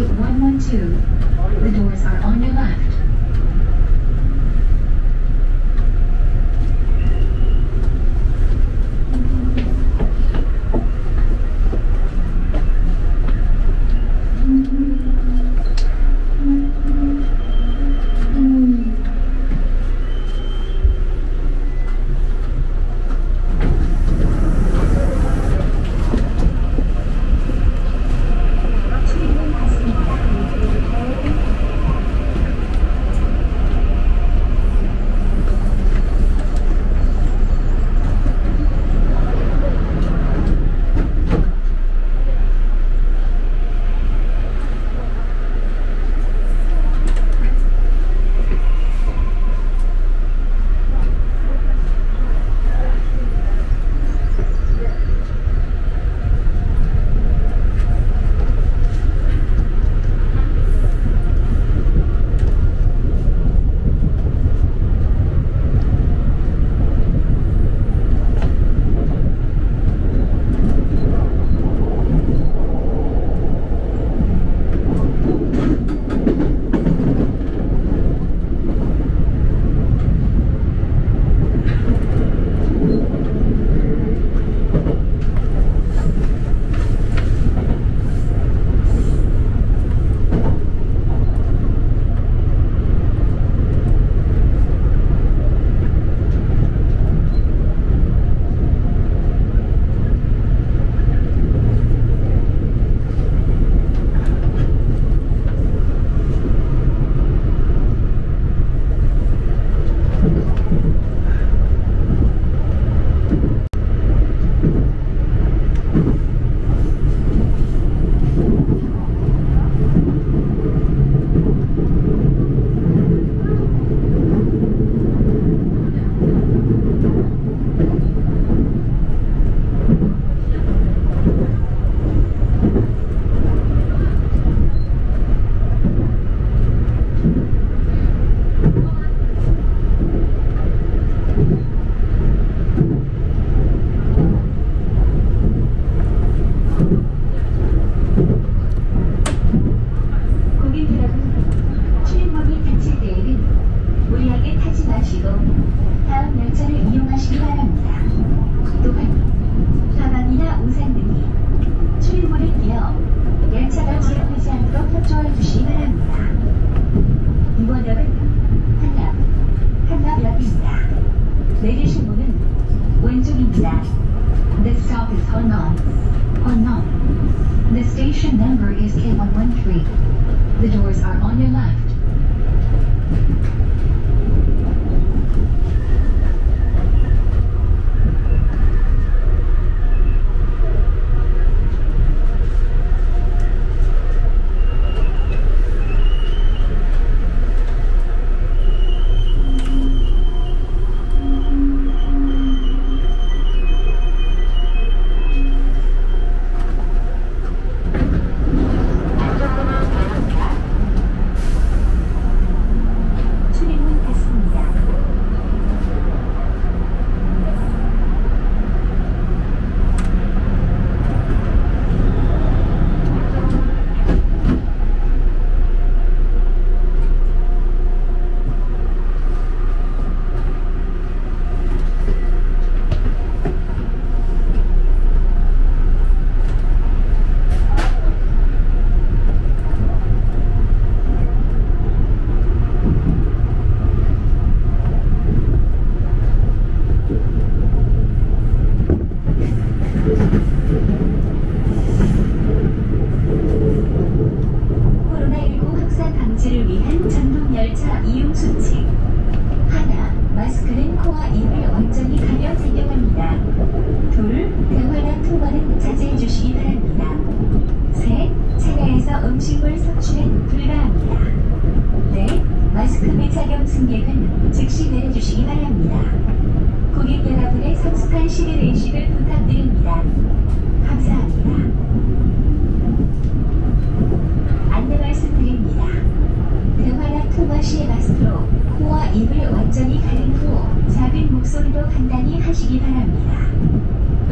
112. The doors are on your left.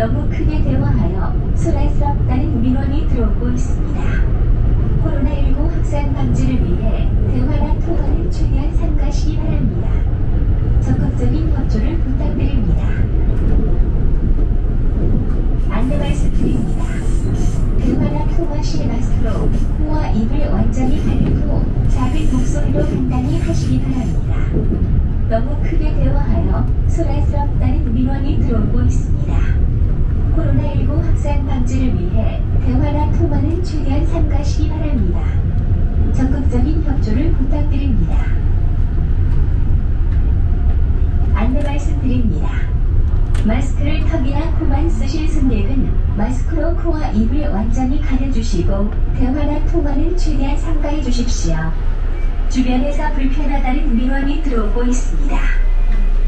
너무 크게 대화하여 술에 썩다는 민원이 들어오고 있습니다. 코로나19 확산 방지를 위해 마스크로 코와 입을 완전히 가려주시고 대화나 통화는 최대한 삼가해 주십시오. 주변에서 불편하다는 민원이 들어오고 있습니다.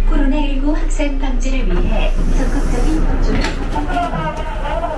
코로나19 확산 방지를 위해 적극적인 협조를 부탁드립니다.